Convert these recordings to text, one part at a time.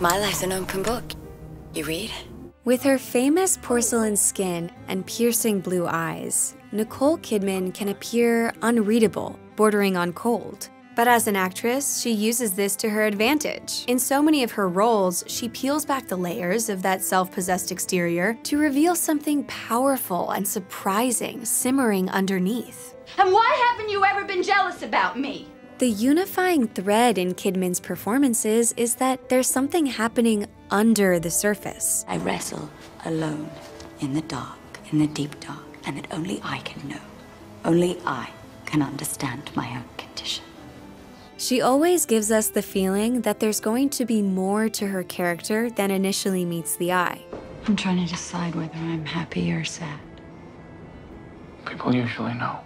My life's an open book. You read? With her famous porcelain skin and piercing blue eyes, Nicole Kidman can appear unreadable, bordering on cold. But as an actress, she uses this to her advantage. In so many of her roles, she peels back the layers of that self possessed exterior to reveal something powerful and surprising simmering underneath. And why haven't you ever been jealous about me? The unifying thread in Kidman's performances is that there's something happening under the surface. I wrestle alone in the dark, in the deep dark, and that only I can know. Only I can understand my own condition. She always gives us the feeling that there's going to be more to her character than initially meets the eye. I'm trying to decide whether I'm happy or sad. People usually know.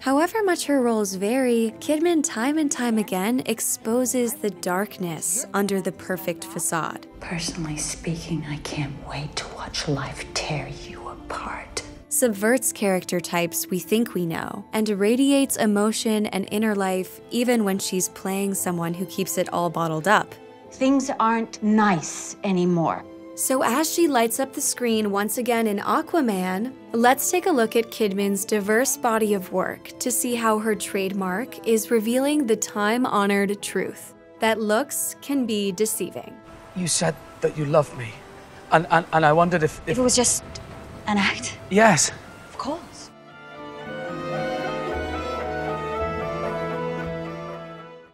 However much her roles vary, Kidman time and time again exposes the darkness under the perfect facade. Personally speaking, I can't wait to watch life tear you apart. Subverts character types we think we know, and radiates emotion and inner life even when she's playing someone who keeps it all bottled up. Things aren't nice anymore. So, as she lights up the screen once again in Aquaman, let's take a look at Kidman's diverse body of work to see how her trademark is revealing the time honored truth that looks can be deceiving. You said that you loved me. And, and, and I wondered if, If if. it was just an act, Yes.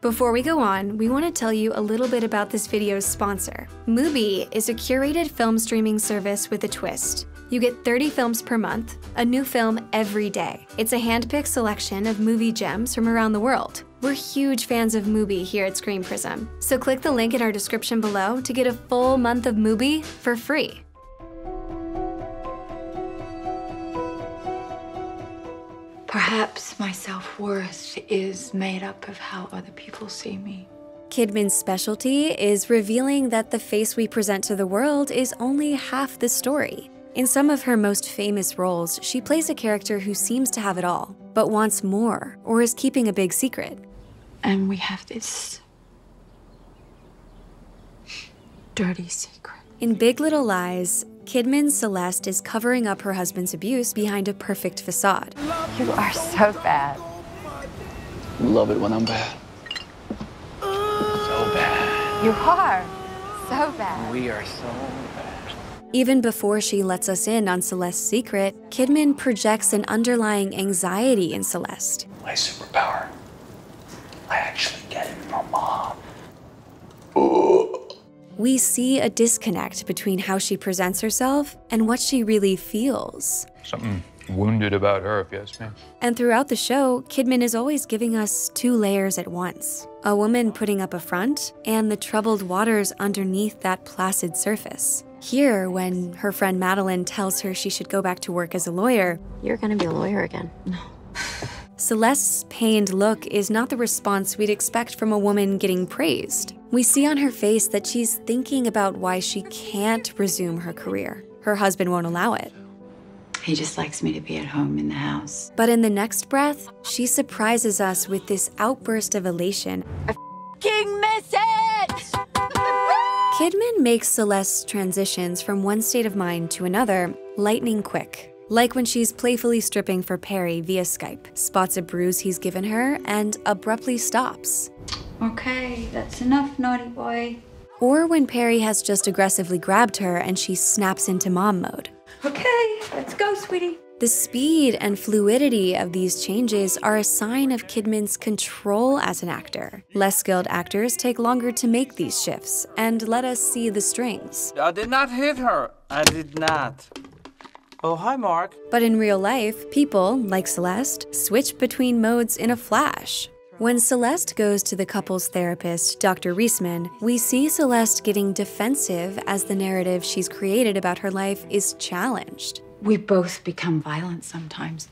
Before we go on, we want to tell you a little bit about this video's sponsor. Mubi is a curated film streaming service with a twist. You get 30 films per month, a new film every day. It's a hand-picked selection of movie gems from around the world. We're huge fans of Mubi here at ScreenPrism, so click the link in our description below to get a full month of Mubi for free. Perhaps my self worth is made up of how other people see me. Kidman's specialty is revealing that the face we present to the world is only half the story. In some of her most famous roles, she plays a character who seems to have it all, but wants more or is keeping a big secret. And we have this dirty secret. In Big Little Lies, Kidman Celeste is covering up her husband's abuse behind a perfect facade. You are so bad. Love it when I'm bad. So bad. You are so bad. We are so bad. Even before she lets us in on Celeste's secret, Kidman projects an underlying anxiety in Celeste. My superpower. I actually get it from mom. We see a disconnect between how she presents herself and what she really feels. Something wounded about her, if you ask me. And throughout the show, Kidman is always giving us two layers at once a woman putting up a front, and the troubled waters underneath that placid surface. Here, when her friend Madeline tells her she should go back to work as a lawyer, You're gonna be a lawyer again. No. Celeste's pained look is not the response we'd expect from a woman getting praised. We see on her face that she's thinking about why she can't resume her career. Her husband won't allow it. He just likes me to be at home in the house. But in the next breath, she surprises us with this outburst of elation. King miss it! Kidman makes Celeste's transitions from one state of mind to another lightning quick. Like when she's playfully stripping for Perry via Skype, spots a bruise he's given her, and abruptly stops. Okay, that's enough, naughty boy. Or when Perry has just aggressively grabbed her and she snaps into mom mode. Okay, let's go, sweetie. The speed and fluidity of these changes are a sign of Kidman's control as an actor. Less skilled actors take longer to make these shifts and let us see the strings. I did not hit her. I did not. Oh, hi, Mark. But in real life, people, like Celeste, switch between modes in a flash. When Celeste goes to the couple's therapist, Dr. Reisman, we see Celeste getting defensive as the narrative she's created about her life is challenged. We both become violent sometimes.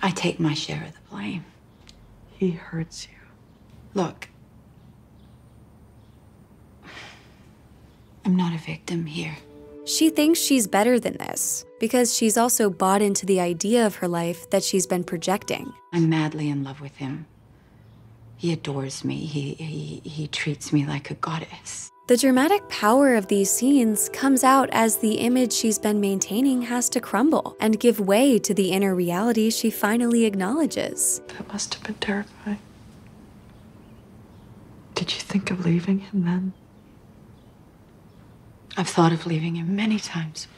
I take my share of the blame. He hurts you. Look, I'm not a victim here. She thinks she's better than this because she's also bought into the idea of her life that she's been projecting. I'm madly in love with him. He adores me. He, he, he treats me like a goddess. The dramatic power of these scenes comes out as the image she's been maintaining has to crumble and give way to the inner reality she finally acknowledges. That must have been terrifying. Did you think of leaving him then? I've thought of leaving him many times.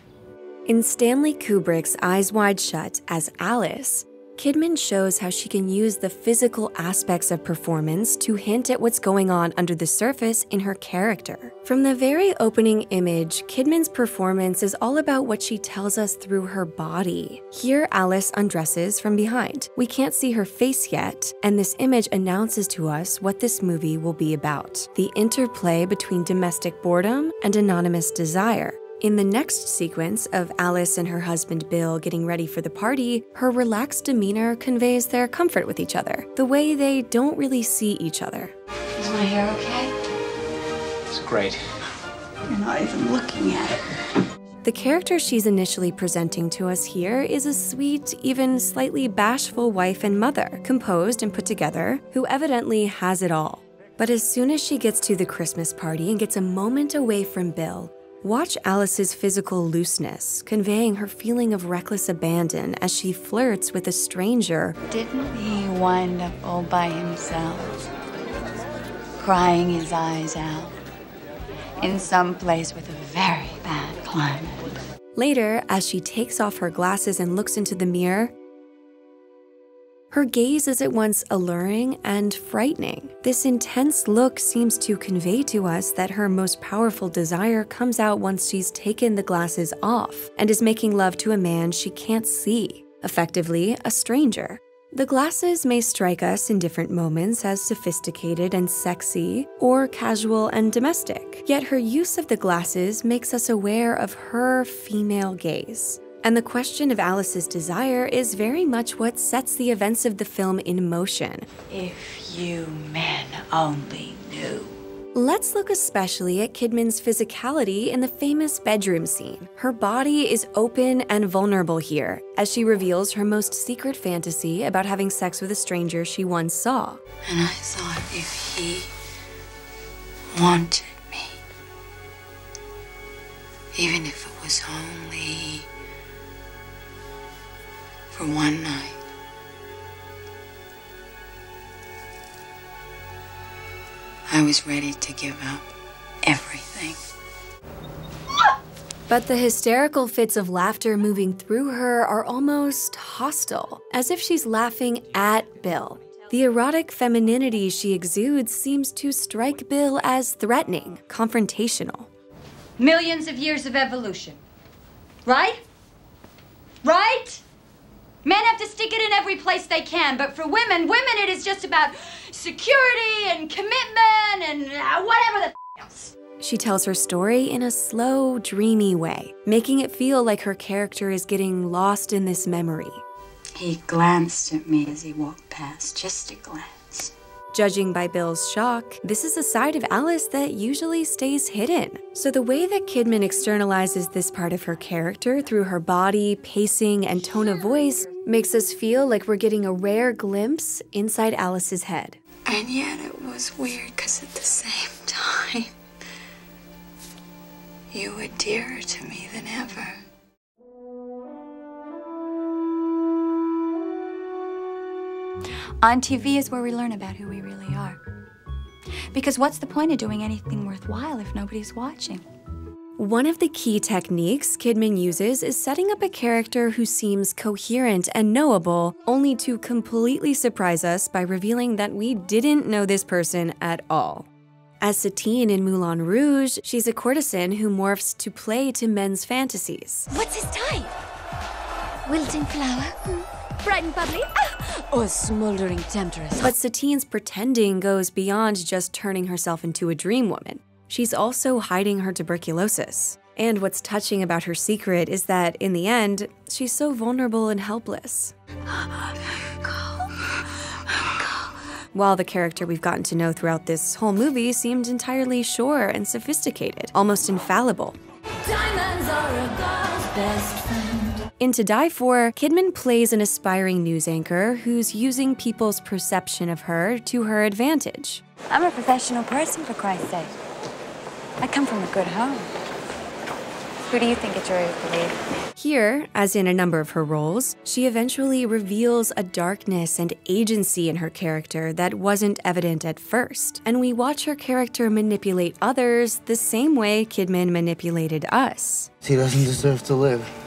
In Stanley Kubrick's Eyes Wide Shut as Alice, Kidman shows how she can use the physical aspects of performance to hint at what's going on under the surface in her character. From the very opening image, Kidman's performance is all about what she tells us through her body. Here, Alice undresses from behind. We can't see her face yet, and this image announces to us what this movie will be about the interplay between domestic boredom and anonymous desire. In the next sequence of Alice and her husband Bill getting ready for the party, her relaxed demeanor conveys their comfort with each other, the way they don't really see each other. Is my hair okay? It's great. You're not even looking at it. The character she's initially presenting to us here is a sweet, even slightly bashful wife and mother, composed and put together, who evidently has it all. But as soon as she gets to the Christmas party and gets a moment away from Bill, Watch Alice's physical looseness, conveying her feeling of reckless abandon as she flirts with a stranger. Didn't he wind up all by himself, crying his eyes out in some place with a very bad climate? Later, as she takes off her glasses and looks into the mirror, her gaze is at once alluring and frightening. This intense look seems to convey to us that her most powerful desire comes out once she's taken the glasses off and is making love to a man she can't see, effectively, a stranger. The glasses may strike us in different moments as sophisticated and sexy, or casual and domestic, yet her use of the glasses makes us aware of her female gaze. And the question of Alice's desire is very much what sets the events of the film in motion. If you men only knew. Let's look especially at Kidman's physicality in the famous bedroom scene. Her body is open and vulnerable here, as she reveals her most secret fantasy about having sex with a stranger she once saw. And I thought if he wanted me, even if it was only for one night. I was ready to give up everything. But the hysterical fits of laughter moving through her are almost hostile, as if she's laughing at Bill. The erotic femininity she exudes seems to strike Bill as threatening, confrontational. Millions of years of evolution. Right? Right? Men have to stick it in every place they can, but for women, women it is just about security and commitment and uh, whatever the f- else. She tells her story in a slow, dreamy way, making it feel like her character is getting lost in this memory. He glanced at me as he walked past, just a glance. Judging by Bill's shock, this is a side of Alice that usually stays hidden. So, the way that Kidman externalizes this part of her character through her body, pacing, and tone of voice makes us feel like we're getting a rare glimpse inside Alice's head. And yet it was weird because at the same time, you were dearer to me than ever. On TV is where we learn about who we really are. Because what's the point of doing anything worthwhile if nobody's watching? One of the key techniques Kidman uses is setting up a character who seems coherent and knowable, only to completely surprise us by revealing that we didn't know this person at all. As Satine in Moulin Rouge, she's a courtesan who morphs to play to men's fantasies. What's his type? Wilting flower? Bright and bubbly? Ah! Or smoldering temptress. But Satine's pretending goes beyond just turning herself into a dream woman. She's also hiding her tuberculosis. And what's touching about her secret is that, in the end, she's so vulnerable and helpless. While the character we've gotten to know throughout this whole movie seemed entirely sure and sophisticated, almost infallible. In To Die For, Kidman plays an aspiring news anchor who's using people's perception of her to her advantage. I'm a professional person, for Christ's sake. I come from a good home. Who do you think a jury would believe? Here, as in a number of her roles, she eventually reveals a darkness and agency in her character that wasn't evident at first, and we watch her character manipulate others the same way Kidman manipulated us. He doesn't deserve to live.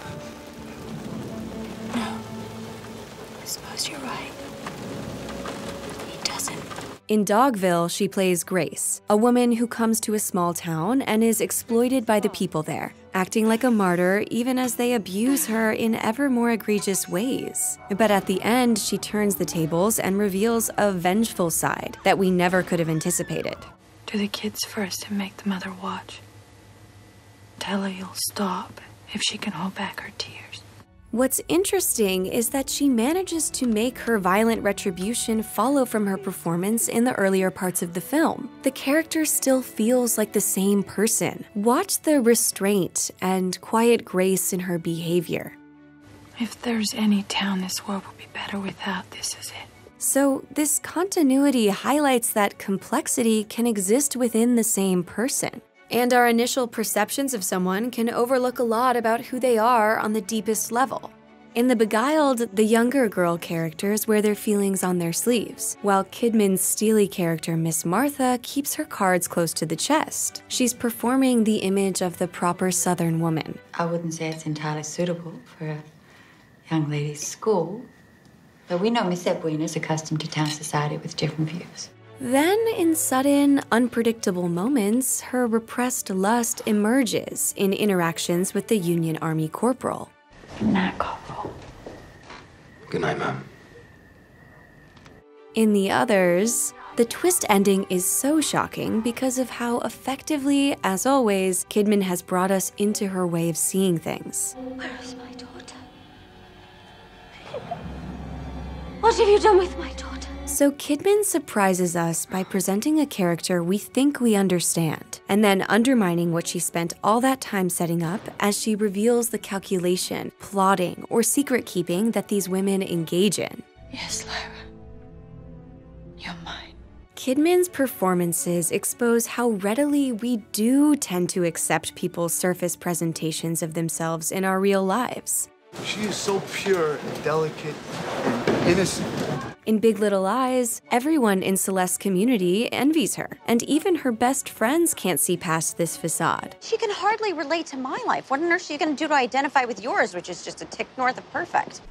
In Dogville, she plays Grace, a woman who comes to a small town and is exploited by the people there, acting like a martyr even as they abuse her in ever more egregious ways. But at the end, she turns the tables and reveals a vengeful side that we never could have anticipated. Do the kids first and make the mother watch. Tell her you'll stop if she can hold back her tears. What's interesting is that she manages to make her violent retribution follow from her performance in the earlier parts of the film. The character still feels like the same person. Watch the restraint and quiet grace in her behavior. If there's any town this world would be better without, this is it. So, this continuity highlights that complexity can exist within the same person. And our initial perceptions of someone can overlook a lot about who they are on the deepest level. In The Beguiled, the younger girl characters wear their feelings on their sleeves, while Kidman's steely character, Miss Martha, keeps her cards close to the chest. She's performing the image of the proper Southern woman. I wouldn't say it's entirely suitable for a young lady's school, but we know Miss Edwina is accustomed to town society with different views. Then, in sudden, unpredictable moments, her repressed lust emerges in interactions with the Union Army corporal. Not corporal. Good night, ma'am. In the others, the twist ending is so shocking because of how effectively, as always, Kidman has brought us into her way of seeing things. Where is my daughter? What have you done with my daughter? So, Kidman surprises us by presenting a character we think we understand, and then undermining what she spent all that time setting up as she reveals the calculation, plotting, or secret keeping that these women engage in. Yes, Lyra. You're mine. Kidman's performances expose how readily we do tend to accept people's surface presentations of themselves in our real lives. She is so pure and delicate and innocent. In Big Little Lies, everyone in Celeste's community envies her, and even her best friends can't see past this facade. She can hardly relate to my life. What on earth are you going to do to identify with yours, which is just a tick north of perfect?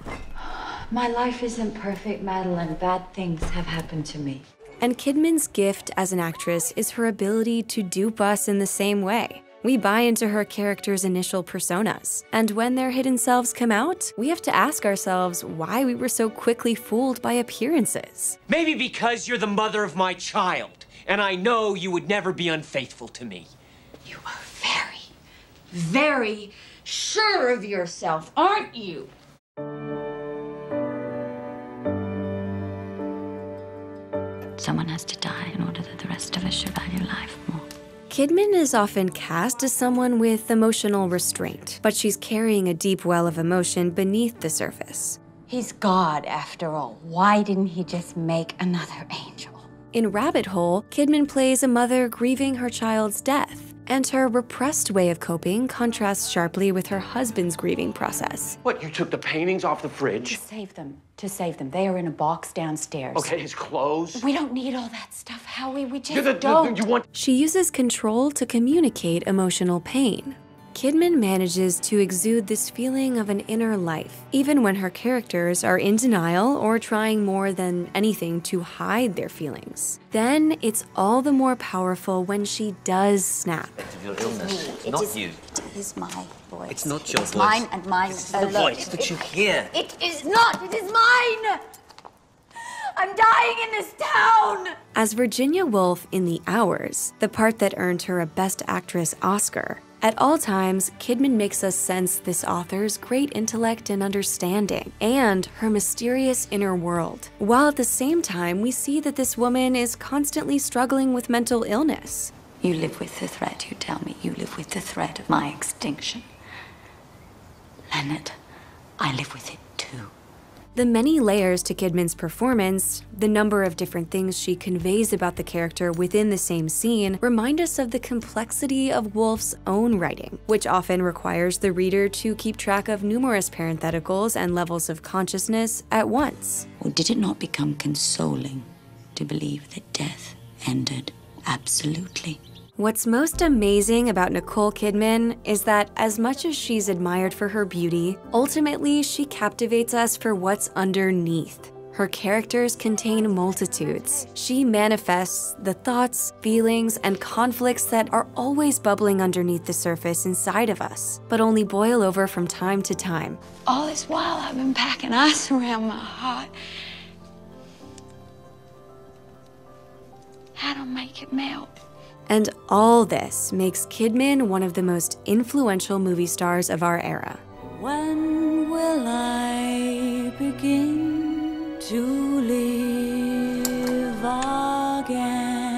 My life isn't perfect, Madeline. Bad things have happened to me. And Kidman's gift as an actress is her ability to dupe us in the same way. We buy into her character's initial personas, and when their hidden selves come out, we have to ask ourselves why we were so quickly fooled by appearances. Maybe because you're the mother of my child, and I know you would never be unfaithful to me. You are very, very sure of yourself, aren't you? Someone has to die in order that the rest of us should value life more. Kidman is often cast as someone with emotional restraint, but she's carrying a deep well of emotion beneath the surface. He's God, after all. Why didn't he just make another angel? In Rabbit Hole, Kidman plays a mother grieving her child's death, and her repressed way of coping contrasts sharply with her husband's grieving process. What, you took the paintings off the fridge? To fridge? save them. To save them. They are in a box downstairs. Okay, his clothes? We don't need all that stuff, Howie. We just You're the, the- don't. you want She uses control to communicate emotional pain. Kidman manages to exude this feeling of an inner life, even when her characters are in denial or trying more than anything to hide their feelings. Then it's all the more powerful when she does snap. of your illness, It not is- you. It is my voice. It's not your It's voice. mine and mine This is the voice that you hear. It is not. It is mine. I'm dying in this town. As Virginia Woolf in The Hours, the part that earned her a Best Actress Oscar, at all times, Kidman makes us sense this author's great intellect and understanding, and her mysterious inner world, while at the same time, we see that this woman is constantly struggling with mental illness. You live with the threat. You tell me you live with the threat of my extinction. Leonard, I live with it too. The many layers to Kidman's performance, the number of different things she conveys about the character within the same scene, remind us of the complexity of Woolf's own writing, which often requires the reader to keep track of numerous parentheticals and levels of consciousness at once. Or did it not become consoling to believe that death ended absolutely? What's most amazing about Nicole Kidman is that as much as she's admired for her beauty, ultimately she captivates us for what's underneath. Her characters contain multitudes. She manifests the thoughts, feelings, and conflicts that are always bubbling underneath the surface inside of us, but only boil over from time to time. All this while, I've been packing ice around my heart. How to make it melt? And all this makes Kidman one of the most influential movie stars of our era. When will I begin to live again?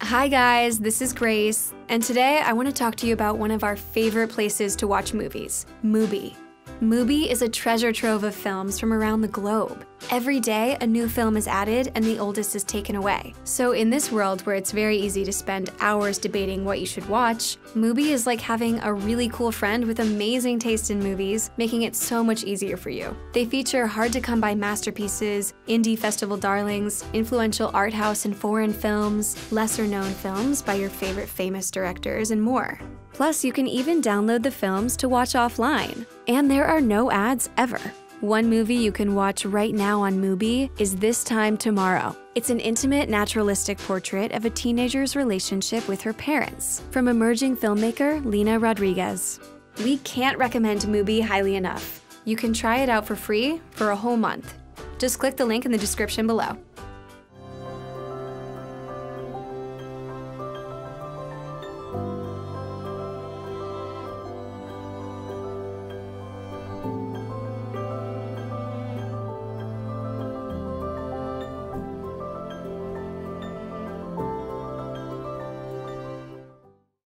Hi, guys, this is Grace, and today I want to talk to you about one of our favorite places to watch movies Mubi. Mubi is a treasure trove of films from around the globe. Every day, a new film is added and the oldest is taken away. So, in this world where it's very easy to spend hours debating what you should watch, Mubi is like having a really cool friend with amazing taste in movies, making it so much easier for you. They feature hard to come by masterpieces, indie festival darlings, influential art house and foreign films, lesser known films by your favorite famous directors, and more. Plus, you can even download the films to watch offline. And there are no ads ever. One movie you can watch right now on Mubi is This Time Tomorrow. It's an intimate, naturalistic portrait of a teenager's relationship with her parents from emerging filmmaker Lina Rodriguez. We can't recommend Mubi highly enough. You can try it out for free for a whole month. Just click the link in the description below.